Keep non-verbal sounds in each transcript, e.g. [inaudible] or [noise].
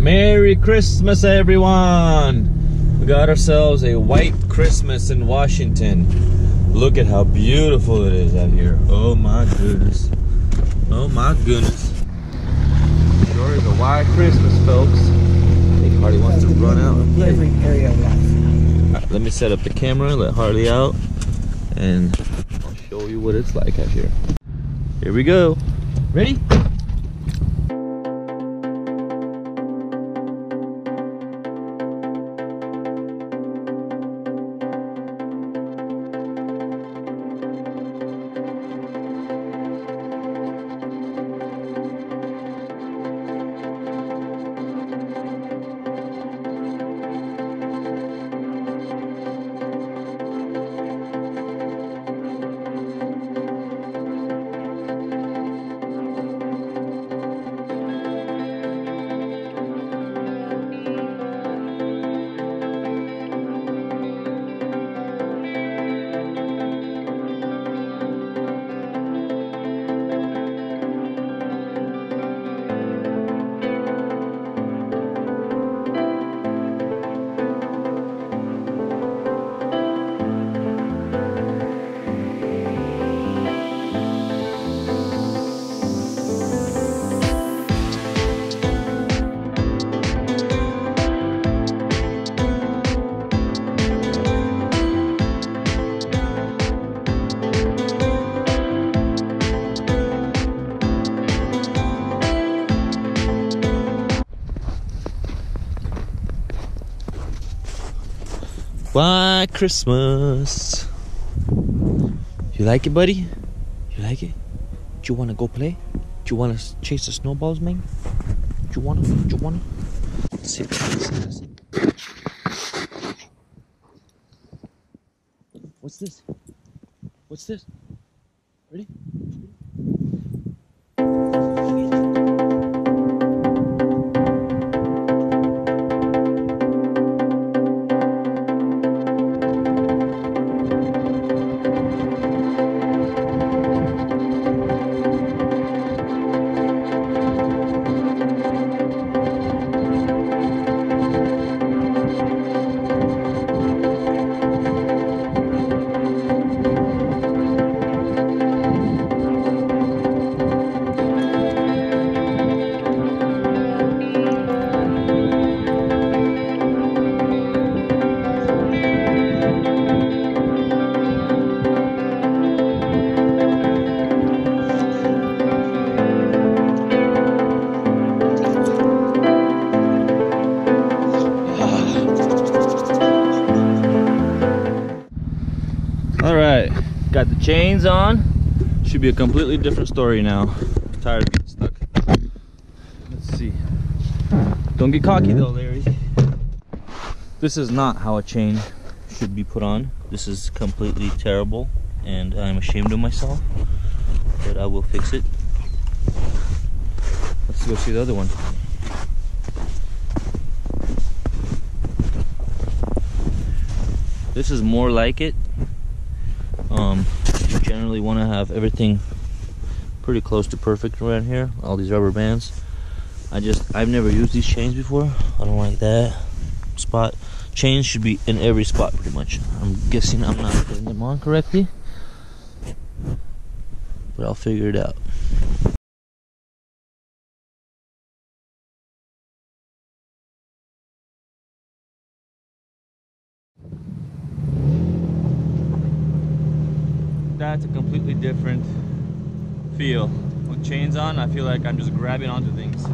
Merry Christmas, everyone! We got ourselves a white Christmas in Washington. Look at how beautiful it is out here. Oh my goodness. Oh my goodness. Sure is a white Christmas, folks. I think Harley wants to run out and play. Area of life. Let me set up the camera, let Harley out, and I'll show you what it's like out here. Here we go. Ready? White Christmas. You like it, buddy? You like it? Do you want to go play? Do you want to chase the snowballs, man? Do you want to? Do you want to? Let's see what this. What's this? What's this? The chains on. Should be a completely different story now. Tired of getting stuck. Let's see. Don't get cocky though, Larry. This is not how a chain should be put on. This is completely terrible and I'm ashamed of myself, but I will fix it. Let's go see the other one. This is more like it. Um, generally want to have everything pretty close to perfect around here. All these rubber bands. I just, I've never used these chains before. I don't like that spot. Chains should be in every spot pretty much. I'm guessing I'm not putting them on correctly. But I'll figure it out. That's a completely different feel. With chains on, I feel like I'm just grabbing onto things.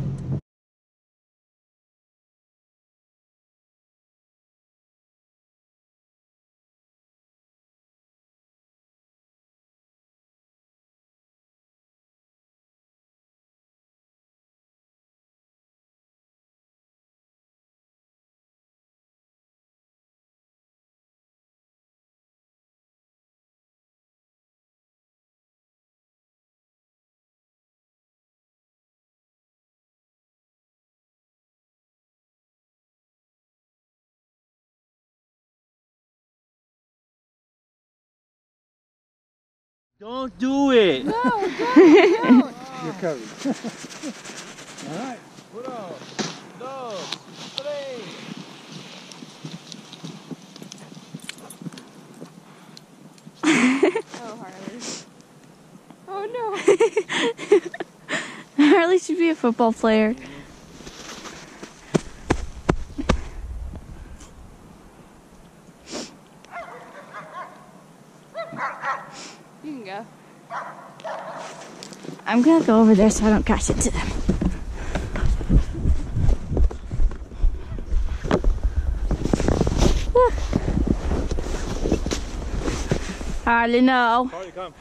Don't do it. No, don't, [laughs] don't. You're covered. [laughs] All right. Uno, [laughs] oh, Harley. Oh, no. Harley should be a football player. I'm gonna go over there so I don't catch it ah. to them. Hardly know. Harley, come.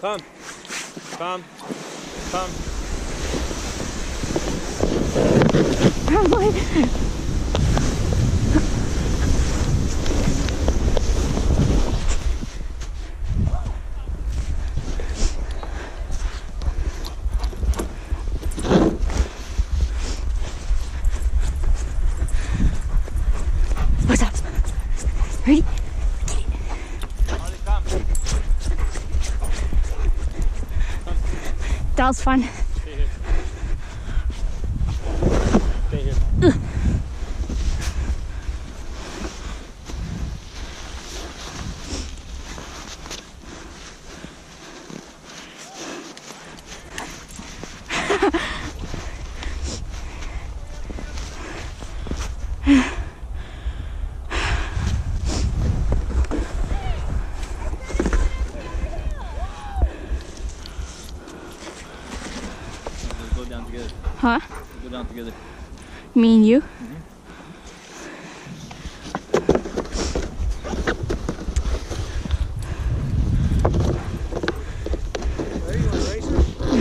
Come. Come. Come. [laughs] Oh I'm like, Ready? That was fun. Stay here. Stay here. Let's go down together. Huh? Let's go down together. Me and you?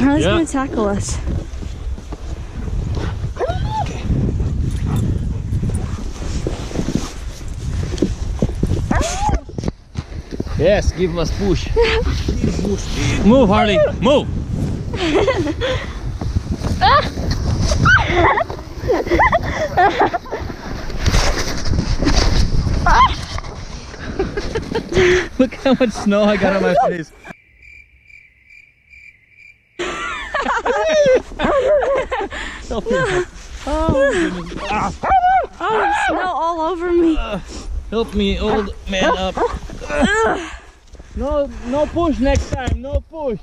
Harley's Yeah. gonna tackle us. Yes, give us push. [laughs] Move, Harley. Move. [laughs] [laughs] Look how much snow I got on my face. Me. Oh. Oh, snow all over me. help me, old man up. No, no push next time. No push.